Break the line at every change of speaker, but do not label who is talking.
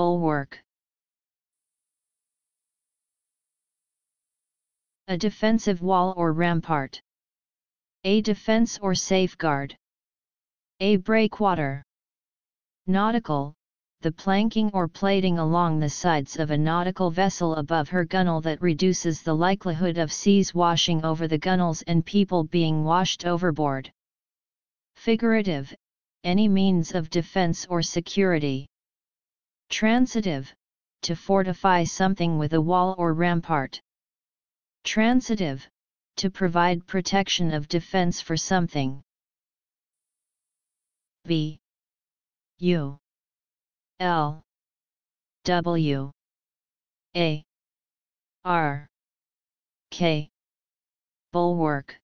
bulwark. A defensive wall or rampart. A defense or safeguard. A breakwater. Nautical, the planking or plating along the sides of a nautical vessel above her gunwale that reduces the likelihood of seas washing over the gunwales and people being washed overboard. Figurative, any means of defense or security. Transitive, to fortify something with a wall or rampart. Transitive, to provide protection of defense for something. B U. L. W. A. R. K. Bulwark